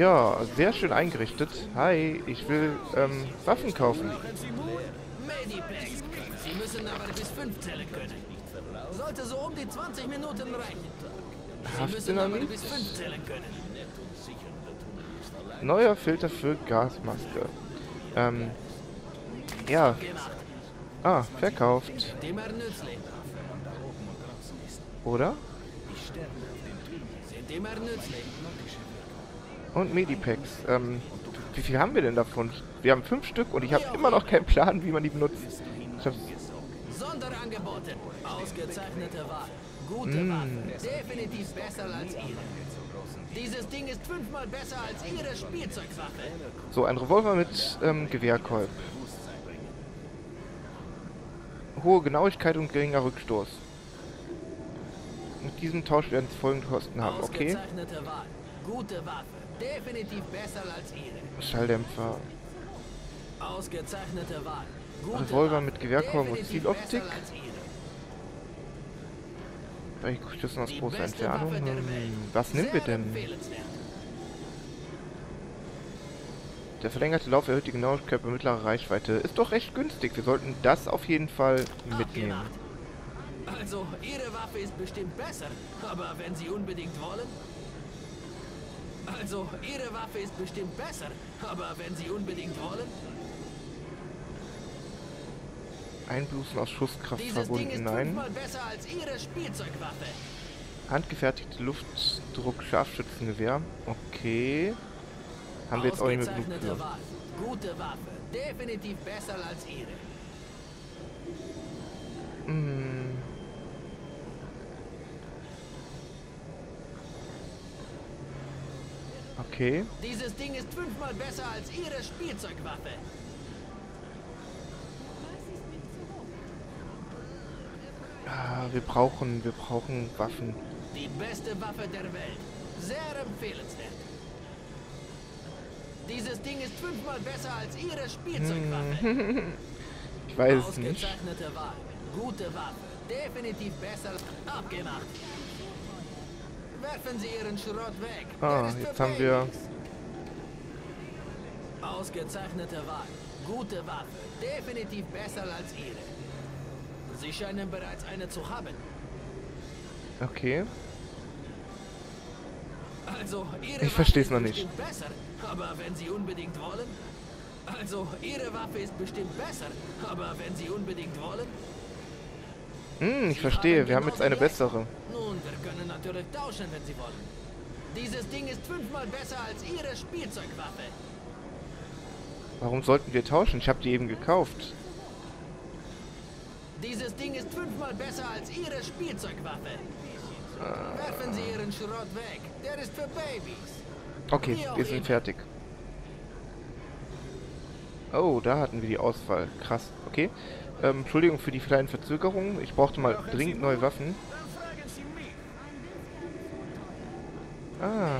Ja, sehr schön eingerichtet. Hi, ich will ähm, Waffen kaufen. Sie müssen aber bis 5 zählen können. Sollte so um die 20 Minuten reichen. Sie müssen aber bis 5 zählen können. Neuer Filter für Gasmaske. Ähm, ja. Ah, verkauft. Oder? Und Medipacks. Ähm, wie viel haben wir denn davon? Wir haben fünf Stück und ich habe immer noch keinen Plan, wie man die benutzt. Ich hab's, Sonderangebote. Ausgezeichnete Wahl. Gute Mm. Waffen. Definitiv besser als Ihre. Dieses Ding ist fünfmal besser als Ihre Spielzeugwaffe. so, ein Revolver mit ähm, Gewehrkolb. Hohe Genauigkeit und geringer Rückstoß. Mit diesem Tausch werden Sie folgende Kosten haben. Okay. Ausgezeichnete Wahl. Gute Waffe. Definitiv besser als Ihre. Schalldämpfer. Ausgezeichnete Wahl. Revolver Waffe. mit Gewehrkolben und Zieloptik. besser als Ihre. Bei Schüssen aus großer Entfernung. Hm. Was nehmen wir denn? Der verlängerte Lauf erhöht die Genauigkeit bei mittlerer Reichweite. Ist doch recht günstig. Wir sollten das auf jeden Fall mitnehmen. Also, Ihre Waffe ist bestimmt besser, aber wenn Sie unbedingt wollen... Also, Ihre Waffe ist bestimmt besser, aber wenn Sie unbedingt wollen... Einblusen aus Schusskraft Dieses verbunden. Nein. Handgefertigte Luftdruck-Scharfschützengewehr. Okay. Haben wir jetzt auch nicht mehr genug für. Gute Waffe. Definitiv besser als Ihre. Hm. Okay. Dieses Ding ist fünfmal besser als Ihre Spielzeugwaffe. Ah, wir brauchen, wir brauchen Waffen. Die beste Waffe der Welt. Sehr empfehlenswert. Dieses Ding ist fünfmal besser als Ihre Spielzeugwaffe. Ich weiß es nicht. Ausgezeichnete Wahl. Gute Waffe. Definitiv besser. Abgemacht. Werfen Sie Ihren Schrott weg. Ah, jetzt haben wir-. Ausgezeichnete Wahl. Gute Waffe. Definitiv besser als Ihre. Sie scheinen bereits eine zu haben. Okay. Also, Ihre Ich Waffe versteh's ist noch nicht. bestimmt besser, aber wenn Sie unbedingt wollen. Also, Ihre Waffe ist bestimmt besser, aber wenn Sie unbedingt wollen. Hm, ich verstehe. Wir haben jetzt eine bessere. Nun, wir können natürlich tauschen, wenn Sie wollen. Dieses Ding ist fünfmal besser als Ihre Spielzeugwaffe. Warum sollten wir tauschen? Ich habe die eben gekauft. Dieses Ding ist fünfmal besser als Ihre Spielzeugwaffe. Werfen Sie Ihren Schrott weg. Der ist für Babys. Okay, wir sind fertig. Oh, da hatten wir die Auswahl. Krass. Okay. Ähm, Entschuldigung für die kleinen Verzögerungen. Ich brauchte mal dringend neue Waffen. Ah.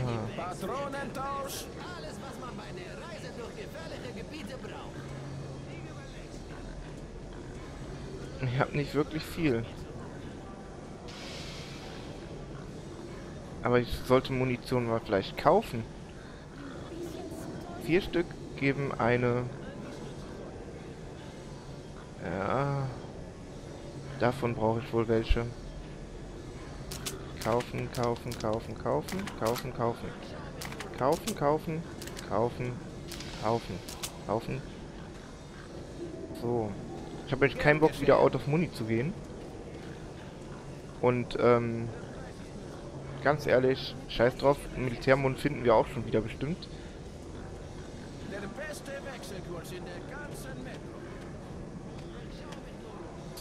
Ich habe nicht wirklich viel. Aber ich sollte Munition mal vielleicht kaufen. Vier Stück geben eine... Ja... Davon brauche ich wohl welche. Kaufen, kaufen, kaufen, kaufen, kaufen, kaufen. Kaufen, kaufen, kaufen, kaufen, kaufen. So. Ich habe jetzt keinen Bock, wieder out of Muni zu gehen. Und, ähm, ganz ehrlich, scheiß drauf, Militärmund finden wir auch schon wieder bestimmt. Der beste Wechselkurs in der ganzen Metro.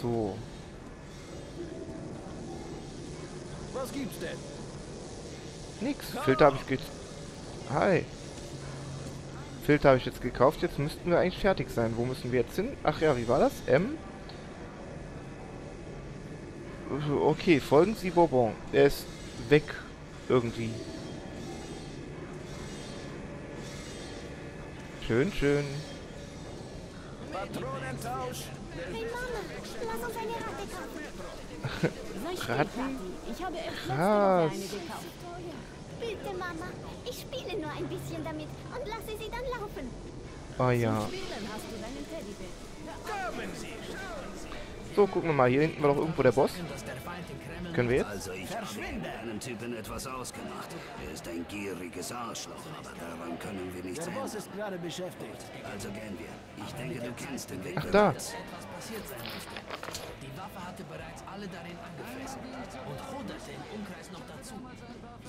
So. Was gibt's denn? Nix. Filter habe ich ge... Hi. Filter habe ich jetzt gekauft. Jetzt müssten wir eigentlich fertig sein. Wo müssen wir jetzt hin? Ach ja, wie war das? M? Okay, folgen Sie Bourbon. Er ist weg. Irgendwie. Schön, schön. Patronentausch. Hey Mama, lass uns eine Ratte kaufen. Ratten? Ich habe Krass. Woche eine gekauft. Bitte, Mama. Ich spiele nur ein bisschen damit und lasse sie dann laufen. Oh ja. Du deinen Teddybär. So, gucken wir mal. Hier hinten war doch irgendwo der Boss. Können wir jetzt? Also ich habe mit einem Typen etwas ausgemacht. Er ist ein gieriges Arschloch, aber daran können wir nichts Der Boss ändern. ist gerade beschäftigt. Also gehen wir. Ich denke, du kennst den Weg. Ach, da. etwas passiert sein musste. Die Waffe hatte bereits alle darin angefressen und hunderte im Umkreis noch dazu.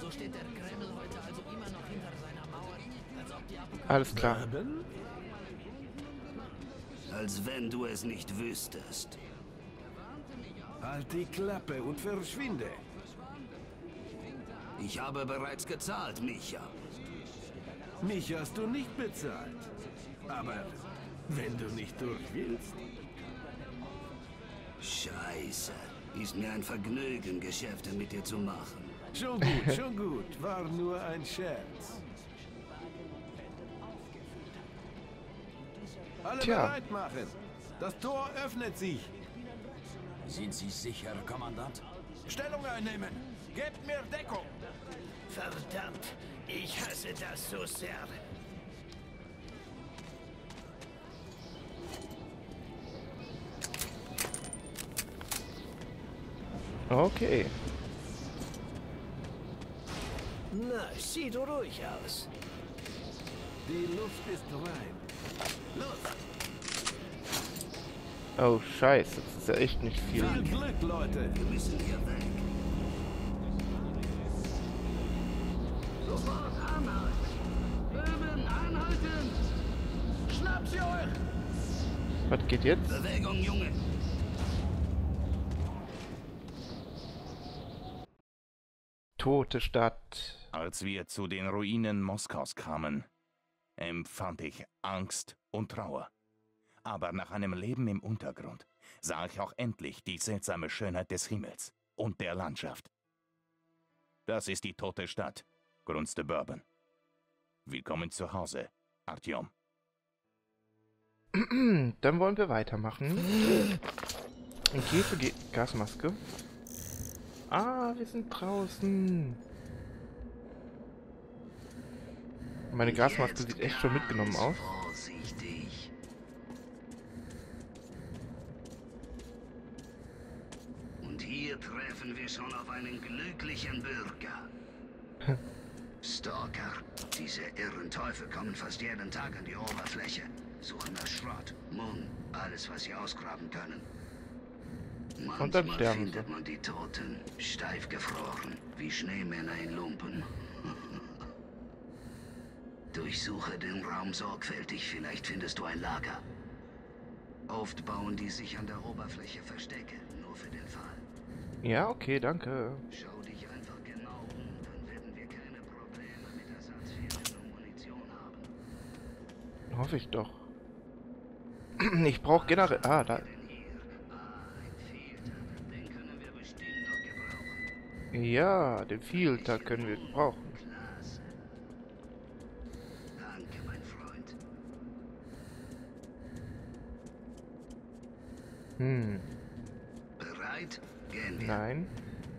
So steht der Kreml heute also immer noch hinter seiner Mauer, als ob die Apokalypse Alles klar. Als wenn du es nicht wüsstest. Halt die Klappe und verschwinde. Ich habe bereits gezahlt, Micha. Mich hast du nicht bezahlt. Aber wenn du nicht durch willst, Scheiße. Ist mir ein Vergnügen, Geschäfte mit dir zu machen. schon gut, schon gut. War nur ein Scherz. Alle Tja. bereit machen. Das Tor öffnet sich. Sind Sie sicher, Kommandant? Stellung einnehmen. Gebt mir Deckung. Verdammt, ich hasse das so sehr. Okay. Na, sieht ruhig aus. Die Luft ist rein. Oh, scheiße. Das ist ja echt nicht viel. Viel Glück, Leute. Wir müssen hier weg. Sofort anhalten! Böhmen, anhalten! Schnappt sie euch! Was geht jetzt? Bewegung, Junge. Tote Stadt. Als wir zu den Ruinen Moskaus kamen, empfand ich Angst und Trauer. Aber nach einem Leben im Untergrund sah ich auch endlich die seltsame Schönheit des Himmels und der Landschaft. Das ist die tote Stadt, grunzte Bourbon. Willkommen zu Hause, Artyom. Dann wollen wir weitermachen. Käse, Ge Gasmaske. Ah, wir sind draußen. Meine Gasmaske sieht echt schon mitgenommen aus. Vorsichtig. Und hier treffen wir schon auf einen glücklichen Bürger. Stalker. Diese irren Teufel kommen fast jeden Tag an die Oberfläche. Suchen nach Schrott, Mumm, alles, was sie ausgraben können. Manchmal Und dann sterben findet man die Toten, steif gefroren, wie Schneemänner in Lumpen. Durchsuche den Raum sorgfältig, vielleicht findest du ein Lager. Oft bauen die sich an der Oberfläche Verstecke, nur für den Fall. Ja, okay, danke. Schau dich einfach genau um, dann werden wir keine Probleme mit Ersatzfirmen und Munition haben. Hoffe ich doch. Ich brauche generell... Ah, da... Ah. Ja, den Filter können wir brauchen. Klasse. Danke, mein Freund. Hm? Nein.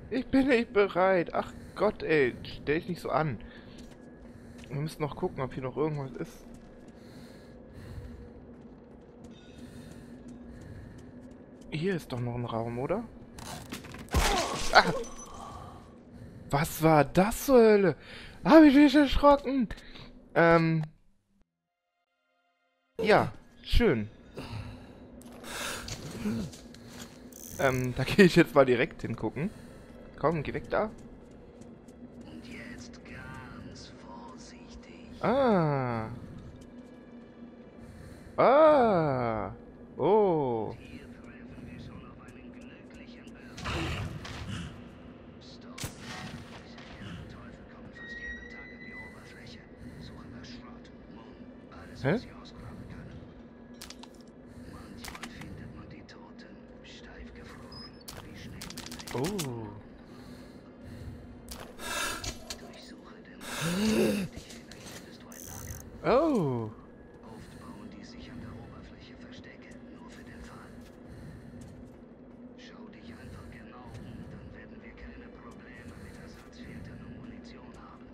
Ich bin nicht bereit. Ach Gott, ey. Stell dich nicht so an. Wir müssen noch gucken, ob hier noch irgendwas ist. Hier ist doch noch ein Raum, oder? Ah! Was war das zur Hölle? Hab ich mich erschrocken? Ähm. Ja, schön. Ähm, da gehe ich jetzt mal direkt hingucken. Komm, geh weg da. Und jetzt ganz vorsichtig. Ah. Ah. Oh. Hier treffen wir schon auf einen glücklichen Bürger. Stopp. Diese irren Teufel kommen fast jeden Tag an die Oberfläche. Suchen nach Schrott, Mumm, alles, Hä? was sie ausgraben können. Manchmal findet man die Toten, steif gefroren, wie Schneemänner. Oh. Durchsuche den Raum. Vielleicht findest du ein Lager. Oh. Oft bauen die sich an der Oberfläche Verstecke, nur für den Fall. Schau dich einfach genau um, dann werden wir keine Probleme mit Ersatzfiltern und Munition haben.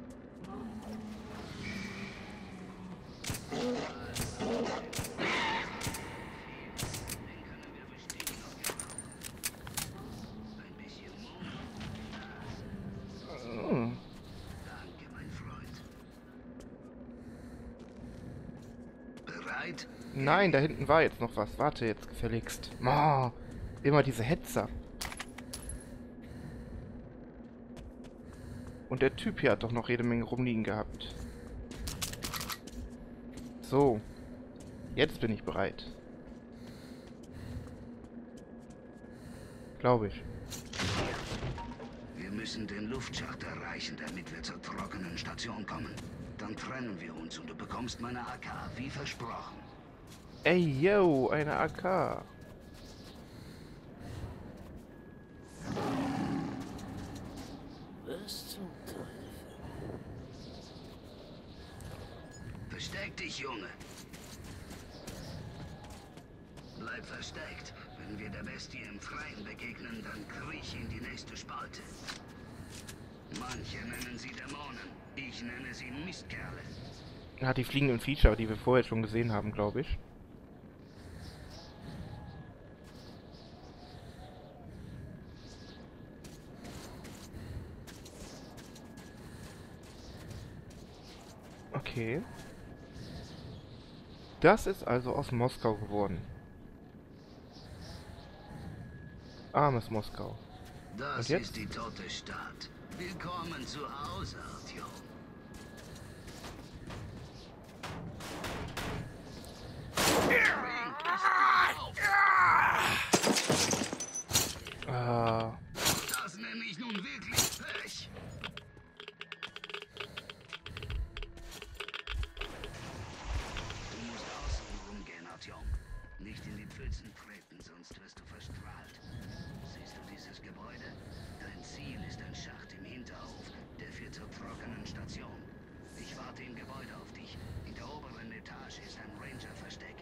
Bereit? Nein, da hinten war jetzt noch was. Warte jetzt gefälligst. Ma, immer diese Hetzer. Und der Typ hier hat doch noch jede Menge rumliegen gehabt. So. Jetzt bin ich bereit. Glaube ich. Wir müssen den Luftschacht erreichen, damit wir zur trockenen Station kommen. Dann trennen wir uns und du bekommst meine AK, wie versprochen. Ey, yo, eine AK. Was zum Teufel? Versteck dich, Junge. Bleib versteckt. Wenn wir der Bestie im Freien begegnen, dann kriech in die nächste Spalte. Manche nennen sie Dämonen. Ich nenne sie Mistkerle. Ja, die fliegenden Feature, die wir vorher schon gesehen haben, glaube ich. Okay. Das ist also aus Moskau geworden. Armes Moskau. Das ist die tote Stadt. Willkommen zu Hause, Artyom. Ah, Das nenne ich nun wirklich Pech. Du musst außen Artyom. Nicht in die Pfützen treten, sonst wirst du verstrahlt. Siehst du dieses Gebäude? Dein Ziel ist ein Schacht im Hinterhof, der führt zur trockenen Station. Ich warte im Gebäude auf dich. In der oberen Etage ist ein Ranger-Versteck.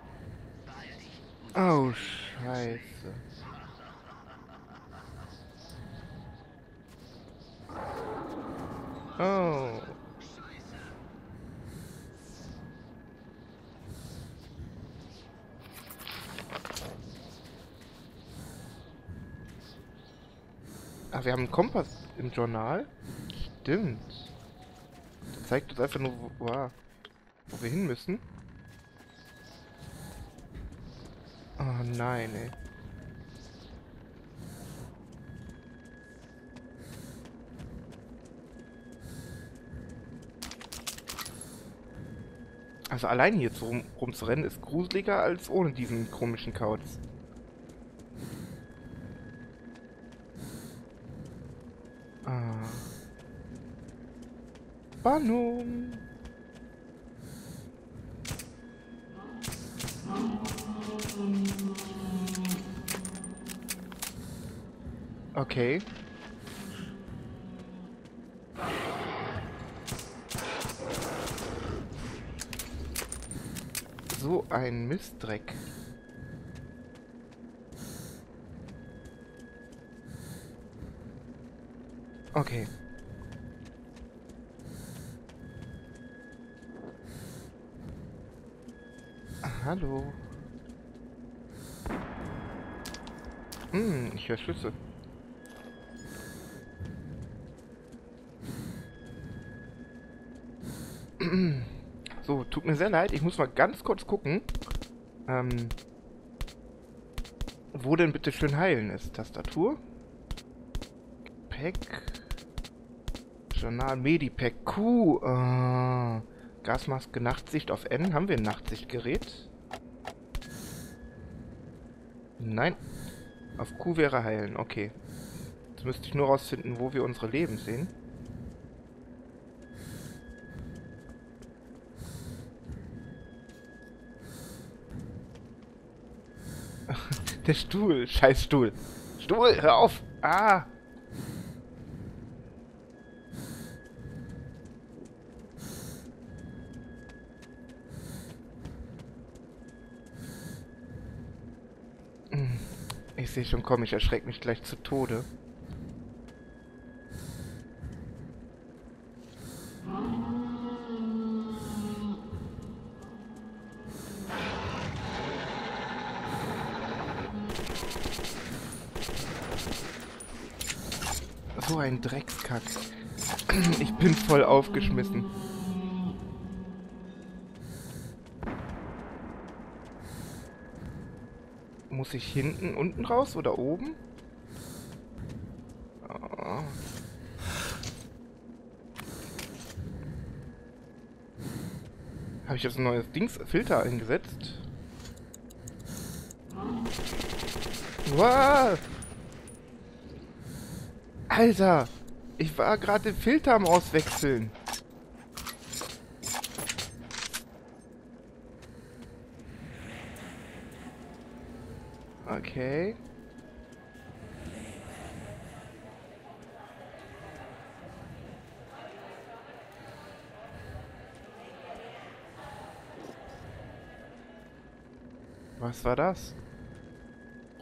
Beeil dich. oh, scheiße. Oh. Ah, wir haben einen Kompass im Journal? Stimmt. Das zeigt uns einfach nur, wo, wo wir hin müssen. Oh nein, ey. Also allein hier rum, rumzurennen ist gruseliger als ohne diesen komischen Kauz. Ah. Spannung. Okay. So ein Mistdreck. Okay. Hallo. Hm, ich höre Schüsse. So, tut mir sehr leid. Ich muss mal ganz kurz gucken, ähm, wo denn bitte schön heilen ist. Tastatur. Pack. Journal Medipack Q. Äh, Gasmaske Nachtsicht auf N. Haben wir ein Nachtsichtgerät? Nein. Auf Q wäre heilen. Okay. Jetzt müsste ich nur rausfinden, wo wir unsere Leben sehen. Der Stuhl. Scheiß Stuhl. Stuhl, hör auf. Ah. Hm, Ich sehe schon, komm, ich erschreck mich gleich zu Tode. So ein Dreckskack. Ich bin voll aufgeschmissen. Muss ich hinten, unten raus oder oben? Oh. Habe ich jetzt ein neues Dings Filter eingesetzt? Wow! Alter! Ich war gerade den Filter am Auswechseln. Okay. Was war das?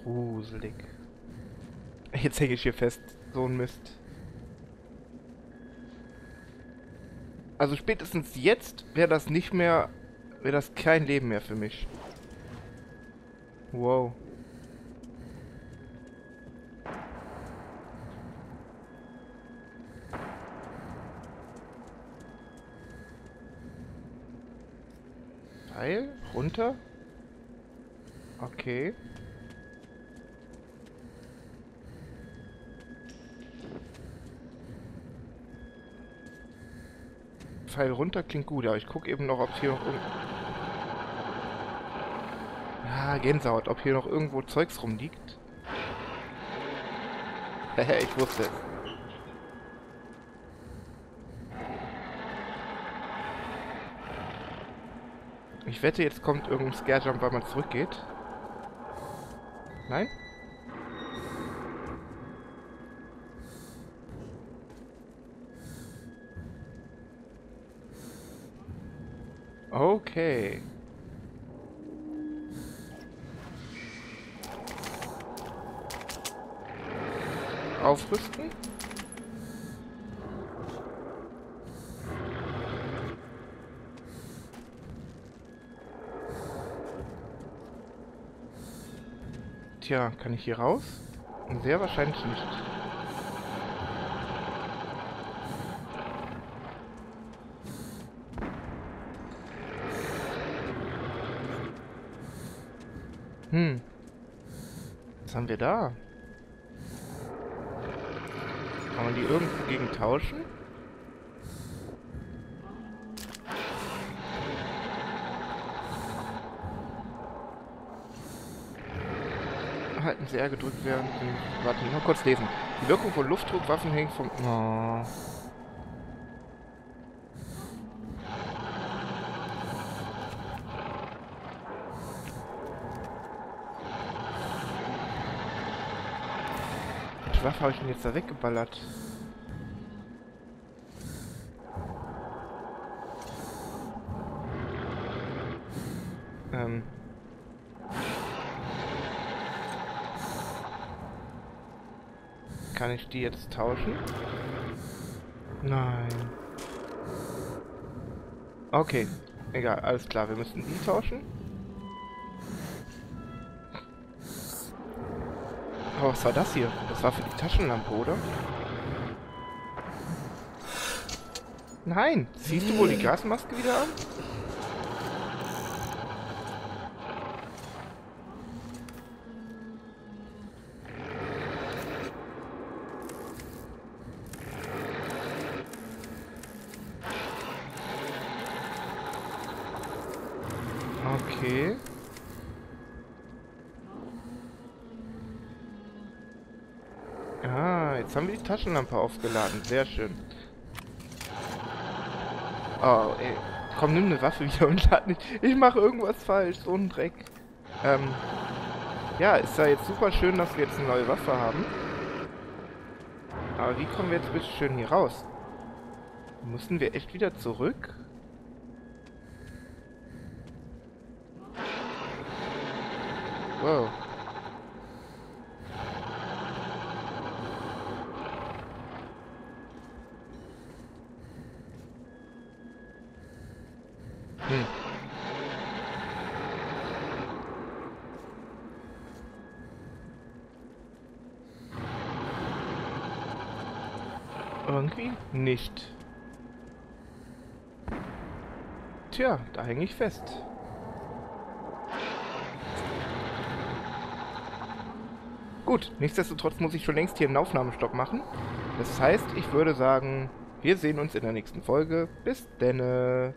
Gruselig. Jetzt hänge ich hier fest. So ein Mist. Also spätestens jetzt wäre das nicht mehr... Wäre das kein Leben mehr für mich. Wow. Runter? Okay. Pfeil runter klingt gut, aber ich gucke eben noch, ob hier noch irgend... Ah, Gänsehaut, ob hier noch irgendwo Zeugs rumliegt. Hehe, ich wusste es. Ich wette, jetzt kommt irgendein Scarejump, weil man zurückgeht. Nein? Okay. Aufrüsten. Tja, kann ich hier raus? Sehr wahrscheinlich nicht. Hm. Was haben wir da? Kann man die irgendwo gegen tauschen? Halten Sie R gedrückt Sie... Warte, mal kurz lesen. Die Wirkung von Luftdruckwaffen hängt vom... Oh. Waffe habe ich denn jetzt da weggeballert? Ähm... Kann ich die jetzt tauschen? Nein. Okay. Egal, alles klar. Wir müssen die tauschen. Aber was war das hier? Das war für die Taschenlampe, oder? Nein! Ziehst du wohl die Gasmaske wieder an? Okay. Ah, jetzt haben wir die Taschenlampe aufgeladen. Sehr schön. Oh, ey. Komm, nimm eine Waffe wieder und lad nicht. Ich mache irgendwas falsch. So ein Dreck. Ähm. Ja, ist ja jetzt super schön, dass wir jetzt eine neue Waffe haben. Aber wie kommen wir jetzt bitte schön hier raus? Mussten wir echt wieder zurück? Wow. Hm. Irgendwie nicht. Tja, da hänge ich fest. Gut, nichtsdestotrotz muss ich schon längst hier einen Aufnahmestopp machen. Das heißt, ich würde sagen, wir sehen uns in der nächsten Folge. Bis denne.